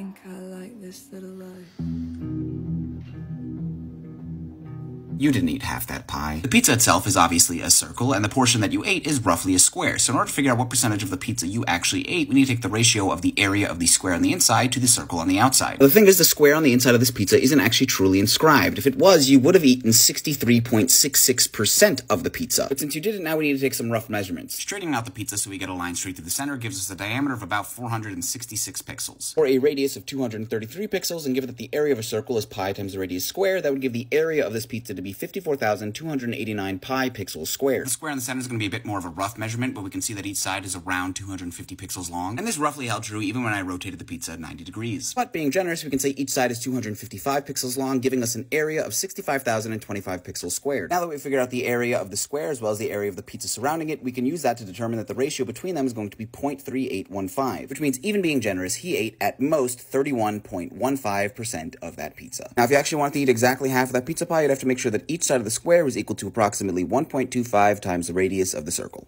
think I like this little life. You didn't eat half that pie. The pizza itself is obviously a circle, and the portion that you ate is roughly a square. So in order to figure out what percentage of the pizza you actually ate, we need to take the ratio of the area of the square on the inside to the circle on the outside. The thing is, the square on the inside of this pizza isn't actually truly inscribed. If it was, you would have eaten 63.66% of the pizza. But since you did it, now we need to take some rough measurements. Straightening out the pizza so we get a line straight through the center gives us a diameter of about 466 pixels. Or a radius of 233 pixels, and given that the area of a circle is pi times the radius squared, that would give the area of this pizza to be 54,289 pi pixels squared. The square in the center is going to be a bit more of a rough measurement, but we can see that each side is around 250 pixels long, and this roughly held true even when I rotated the pizza 90 degrees. But being generous, we can say each side is 255 pixels long, giving us an area of 65,025 pixels squared. Now that we've figured out the area of the square as well as the area of the pizza surrounding it, we can use that to determine that the ratio between them is going to be 0.3815, which means even being generous, he ate at most 31.15% of that pizza. Now, if you actually want to eat exactly half of that pizza pie, you'd have to make sure that each side of the square is equal to approximately 1.25 times the radius of the circle.